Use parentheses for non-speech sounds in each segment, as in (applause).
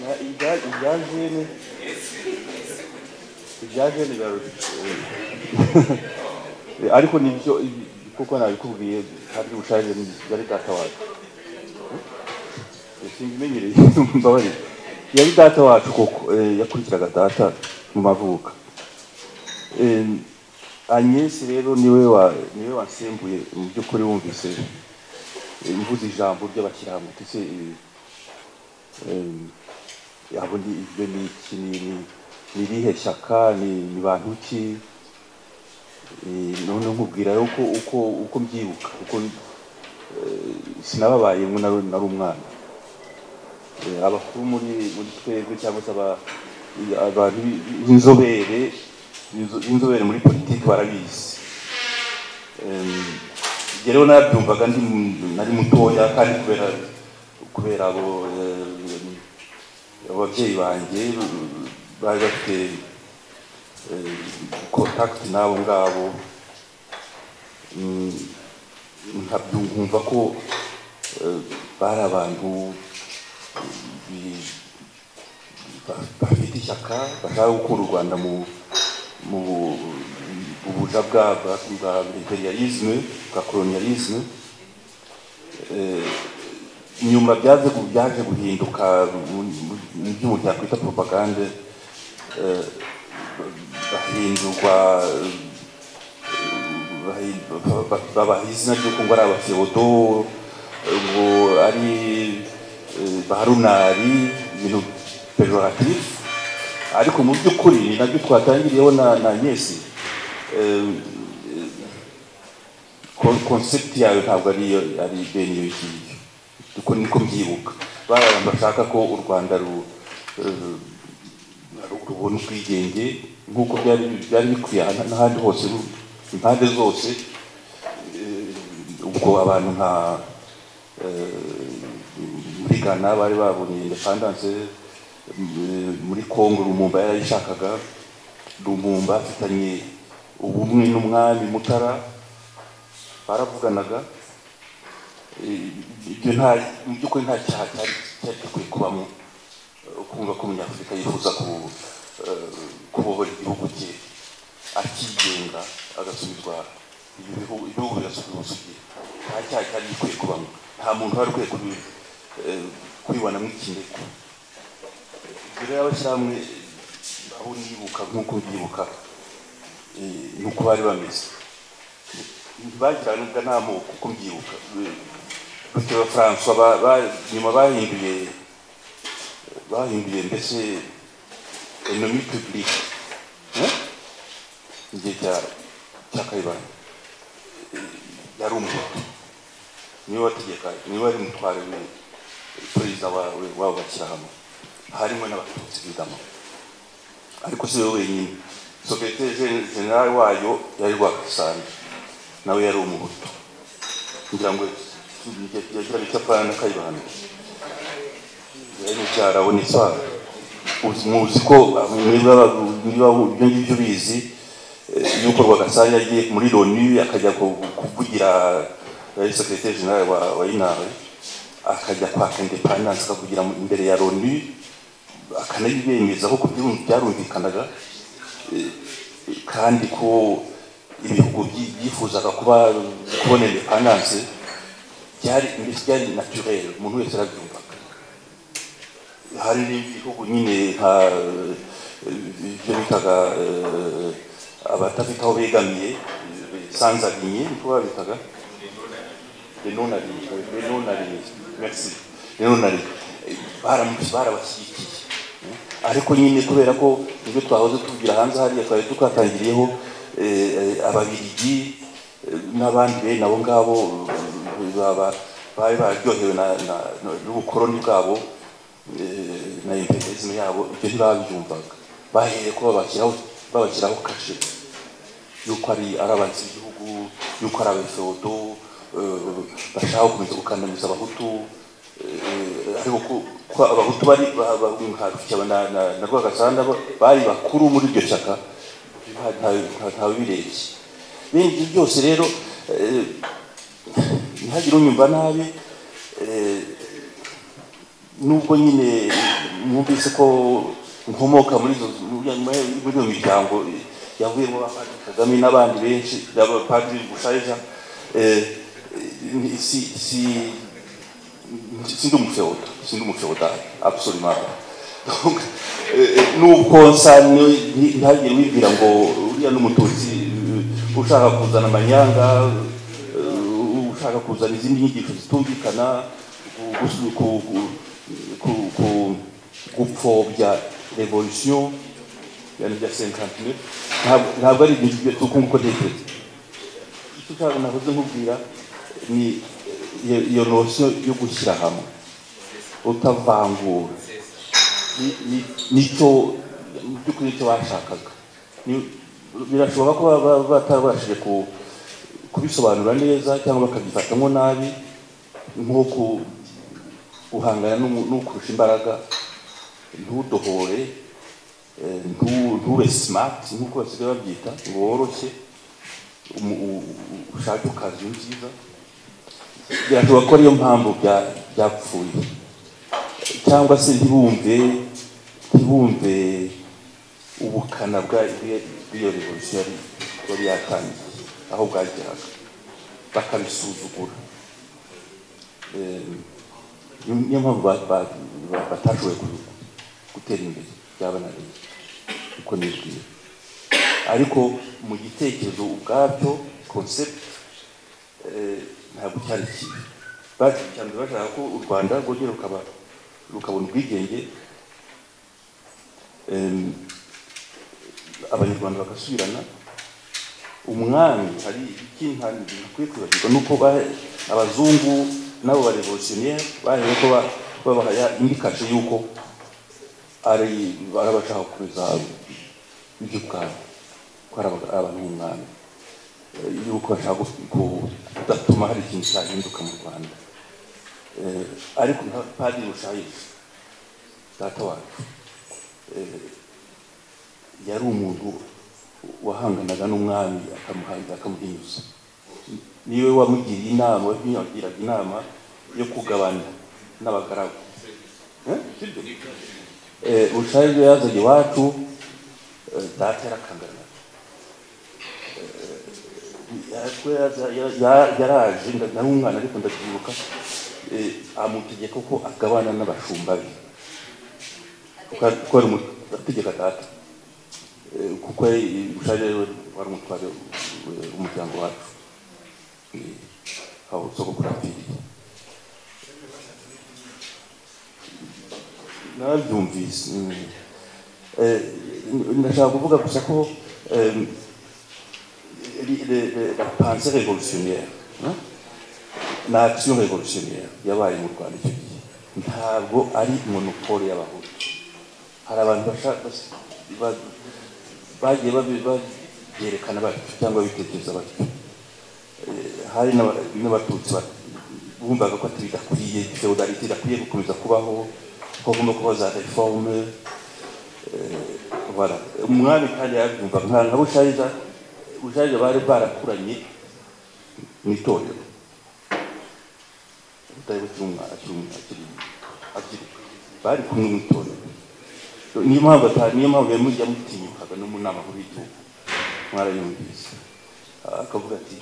Na- ibya ibya jene ibya jene biba- eh, ariko ni byo kuko nabikubwiye hari ubushaje yari data wacu sinbimenyereye mbabarira yari data wacu koko yakurikiraga data mu mavuka Agnes rero ni we ni we wansembuye mu by'ukuri wumvise mvuze ijambo ry'abakirahamwe ndetse abo ni ibyo ni iki ni irihe shyaka ni bantu ki? None nkubwira uko uko uko mbyibuka uko eh, sinababaye nari umwana. Eh, abakuru muri muri twebwe cyangwa se aba- abantu b'inzobere b'inzo- b'inzobere muri politiki barabizi. Rero nabyumvaga nari mutoya kandi kubera kubera abo eh, ababyeyi banjye bari bafite contact n'abo ngabo. Mm, nkabyumva ko eh, bari abantu bafite ishyaka bashaka gukura u rwanda mu mu mu buja bwa imperialisme bwa colonialisme Eh, nyuma byaje gu- byaje guhinduka mu mu- mu byo umuntu yakwita propagande eh, bahindurwa babaha izina ry'uko ngo ari abafeodo ngo ari eh, ba runari ibintu pejoratif ariko mu by'ukuri ni na byo twatangiriyeho na na Agnes eh, kon- concept yayo ntabwo ari bene iyo ngiyo. Uko niko mbyibuka bari abantu bashaka ko u rwanda eh, rubona ubwigenge nk'uko byari bikwiye aha- n'ahandi hose impande zose eh, ubwo abantu nka eh, muri ghana bari babonye independence eh, muri congo lumumba yarayishakaga lumumba afitanye ubumwe n'umwami mutara baravuganaga. Ibyo nta mu by'ukuri nta cyaha cyari gikwiye kubamo eh, kumva ko umunyafurika yifuza ku eh, kubohora igihugu cye akigenga agasubizwa ibihugu ubusugi nta cyaha cyari gikwiye kubamo. Nta muntu wari ukwiye kubi- eh, kwibonamo ikineko ibyo rero abashyirahamwe aho nibuka nk'uko mbyibuka eh, ni uko bari bameze. Ntibagiraga nta moko kuko mbyibuka. Ba- ba- nyuma bahinduye bahinduye mbese enomi publique igihe cya kayibanda yari umuhutu niwe wategeka niwe wari mutware perezida wawe wabo bashyirahamwe harimo n'abatutsi bigamo ariko si we wenyine sosiyete generale wayo yari rwakasanga nawe yari umuhutu ngira ngo yagiraga icyo apfana na kayibanda yari mubyara we n'iswara muzi ko niba ibyo ngibyo ubizi eh, yuko rwagasana yagiye muri loni akajya ku- kuvugira sekreteri generale wa inawe akajya kwaka independence akavugira imbere ya loni akanabibemeza kuko byu- byarumvikanaga eh, kandi ko ibihugu byi- byifuzaga kuba kubona independence byari byari naturel. Umuntu wese arabyumvaga hari n'ibihugu nyine nka ibyo bitaga eh, abadafite aho begamiye sanzarinye niko babitaga renonari barabashyigikiye ariko nyine kubera ko ibyo twahoze tuvugira hanze hariya twari tukatangiriyeho eh, ababiligi eh, n'abandi bene abo ngabo baba- bari na- n'ubukoroni bwabo na imperialisme yabo ibyo ntibabyumvaga bahereye ko babashyiraho kashe yuko ari abanzi b'igihugu yuko ari abafeodo eh, bashaka gukomeza gukandamiza abahutu eh, ariko ko- abahutu bari na na- na rwagasana bari bakuru muri iryo shyaka nta- nta- nta- ntabibirebye bene ibyo byose rero eh, ntihagire unyumva nabi eh, nubwo nyine mwumvise ko nkomoka muri iyo miryango yavuyemo abapadiri kagame n'abandi benshi abapadiri busharija si sindi umufeoda sindi umufeoda absolument (laughs) nuko nsa ntihagire wibwira ngo uriya n'umututsi ushaka kuzana amanyanga ushaka kuzana izindi nyigisho zitumvikana gupfobya revolution bya 59 ntabwo ari ibintu byo tukunguko ntekereza icyo ushaka nahoze nkubwira ni iyo notion yo gushyira hamwe utavangura ni cyo by'ukuri icyo bashakaga birashoboka ko batarabashije kubisobanura neza cyangwa bakabyifatamo nabi nko guhangana n'ukurusha imbaraga ntudohore ntube simati nk'uko basigaye babyita woroshye ushake ukazi nziza. Birashoboka ko ariyo mpamvu byapfuye. Cyangwa se ntibumve ntibumve ubukana bw'iyo revolution yari yatangiye. Aho bwageraga bakabisuzugura niyo mpamvu batashoboye gutera imbere byabananiye uko nibwira ariko mu gitekerezo ubwabyo concept ntabwo cyari kibi cyane bashaka ko u rwanda rwongera rukabona ubwigenge abanyarwanda bagasubirana umwami hari ikintu bikwiye kwibagirwa nuko abazungu n'abo ba revolutionnere bahewe ko babaha indi kashe yuko ari abashaka gukomeza iby'ubwami ko ari abantu b'umwami yuko bashaka kudatuma hari ikintu cyahinduka mu rwanda. Ariko nka padiri bushayije data wacu. Yari umuntu wahanganaga n'umwami akamuhinyuza ni we wamugiriye inama wagiraga inama yo kugabana n'abagaragu. Bushayije yazanye iwacu data yarakangana yaraje nari umwana ariko ndabyibuka amutegeka ko agabana n'abashumba be. Kuko ari ategeka data. Kuko ushaje wari umutware umuryango wacu aho sogokuru apfiriye nabyumvise ndashaka kuvuga gusa ko la pensée révolutionnaire na action révolutionnaire yabaye mu rwanda icyo gihe ntabwo ari monopole y'abahutu hari abantu bagiye babyerekana batyo cyangwa bitekereza batyo hari n'abatutsi bumvaga ko bidakwiye feudalite idakwiye gukomeza kubaho ko hagomba kuba za reforme umwami kandi yabyumvaga nka bushayija bushayija bari barakuranye mu itorero utari akiri abyiruka bari kumwe mu itorero niyo mpamvu niyo mpamvu yamutinyukaga no mu nama nkuru y'igihugu mwarayumvise akavuga ati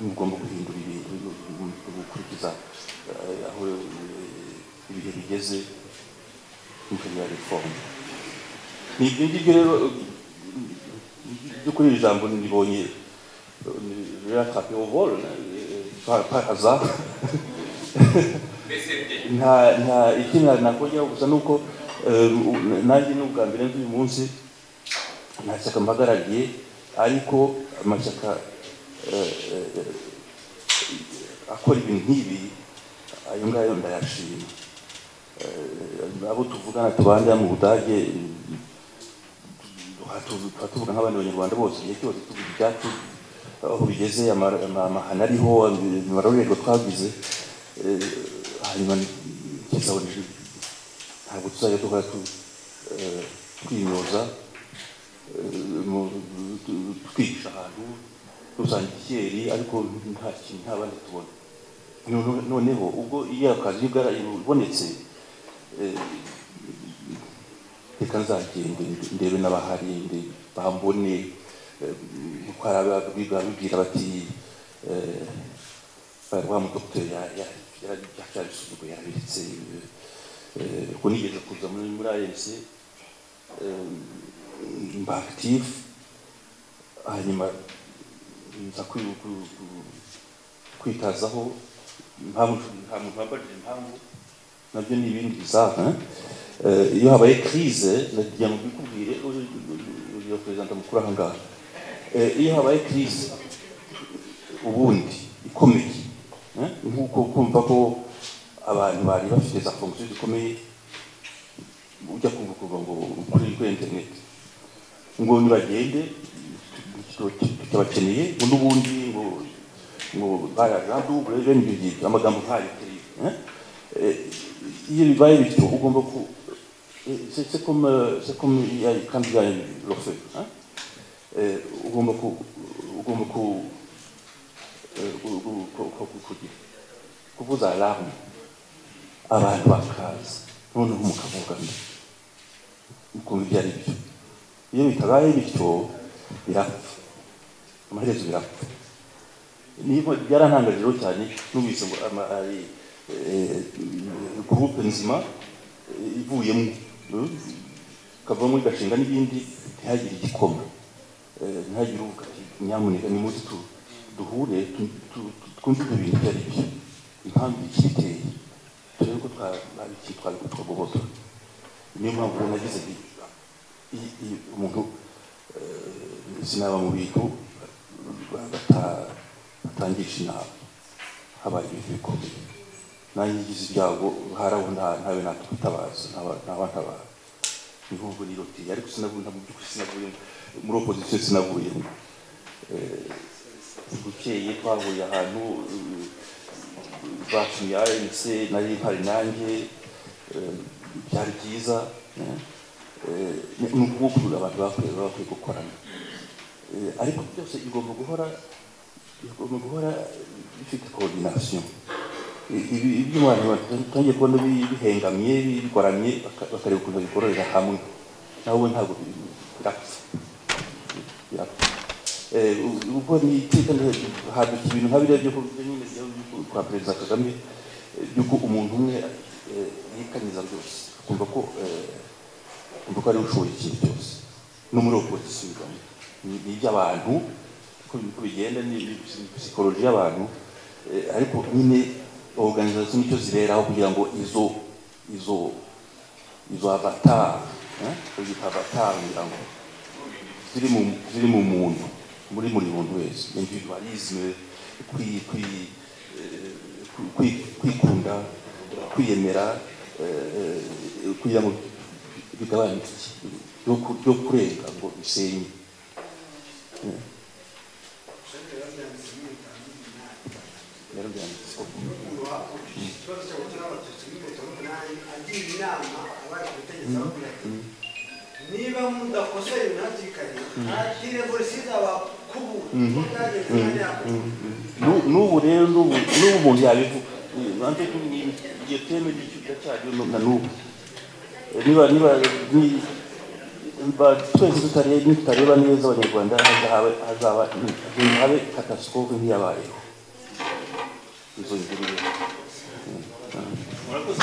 mugomba guhindura ibintu gukurikiza aho ibihe bigeze mukagira reforme ni ibyo ngibyo rero by'ukuri iri jambo nibonye riratrape au vol par hasard nta nta ikindi nakongeraho gusa nuko nanjye ni ubwa mbere uyu munsi nta shyaka mpagarariye ariko amashyaka akora ibintu nk'ibi ayo ngayo ndayashima. Abo tuvugana tubanira mu budage tuba tuvuga nk'abandi banyarwanda bose igihe cyose tuvuga ibyacu? Aho bigeze amahano ariho amarorerwa twagize hanyuma kizabonejwe ntabwo tuzajya duhora twimyoza twihisha ahantu dusanga icyeri ariko nta kintu nta bandi tubona noneho ubwo iyo akazi ibonetse reka nzagende ndebe n'abahari bambone kuko hari ababiga bibwira bati wa mudokiteri yarabisuzuguye yarabiretse eh, ubwo nigeze kuza muri eh, mba active hanyuma nza kwitazaho impamvu wambajije impamvu na byo ni ibindi bizaba Eh, iyo habaye crise nagira ngo mbikubwire uri- uri- uriya perezida mukuru aha ngaha iyo habaye crise ubundi ikomeye nk'uko kumva ko abantu bari bafite za fonction zikomeye ujya kumva kuva ngo kuri kuri internet ngo nibagende tutabakeneye ngo n'ubundi ngo ngo baradubure bene ibyo ngibyo amagambo nk'ayo eh? Eh, iyo bibaye bityo ugomba ku eh, c'est comme euh, c'est comme quand il y a le feu hein? Eh, ugomba ku ugomba ku ku- kugira kuvuza alarme abantu bakaza noneho mukavuga mbi mukumva ibyo ari byo iyo bitabaye bityo birapfa amaherezo birapfa niba byarantangaje rero cyane numvise ngo eh, gurupe nzima ivuyemo kavamo igashinga n'ibindi ntihagire igikoma Eh, ntihagire uvuga nyamuneka nimuze tu- duhure tu- tu- tu- twumve ibyo bintu ibyo ari byo impamvu ikibiteye turebe ko twabiki twagobotora niyo mpamvu rero nagize nti i- i- umuntu eh, sinaba mu bintu bata- batangisha inama habaye ibintu bikomeye nanjye ngize ibyago haraho nta ntawe nakwitabaza ntaba ntaba ntabara ni nk'ubu niroteye ariko sinavuye nta mu by'ukuri sinavuye muri opposition sinavuyemo Eh, bukeye twahuye ahantu batumye ANC nari mpari nanjye byari byiza ni ukuvuga abantu baba bakwiye gukorana. Ariko byose igomba guhora igomba guhora bifite coordination. I- ibi ibyo abantu batangiye kubona bi- bihengamye bigoramye baka- bakareba ukuntu bikorera hamwe. Nawe ntabwo bi- birapfa. Ubwo ni iteka haduka ibintu nka biriya byo nyine kwa perezida kagame eh, by'uko umuntu umwe eh, yikaniza byose. Akumva ko eh, akumva ko ari we ushoboye ikintu cyose no muri opposition bigamo ni ni iby'abantu uko bigenda ni psychology y'abantu eh, ariko nyine organisation ni cyo ziberaho kugira ngo izo izo izo avatar eh, bazita avatar ngira ngo ziri mu muntu. Muri buri muntu wese individualisme kwi kwi eh, kwi- kwi- kwikunda kwiyemera eh, eh, kugira ngo bigabanuke byo ku- byo kurenga ngo bisenye Eh. rero byanditse ikibazo cyabo cy'abatutsi muri leta y'umunani agira inama abaye ku butegetsi ababwira ati niba mudakosoye ibintu hakiri kare ati revolisiyo izaba n'ubu rero n'ubu umuntu yabivuga igihe teme iracyari na n'ubu niba niba ni- ba- twese tutareba neza abanyarwanda hazaba habe katasitorofe nk'iyabayeho izo rero murakoze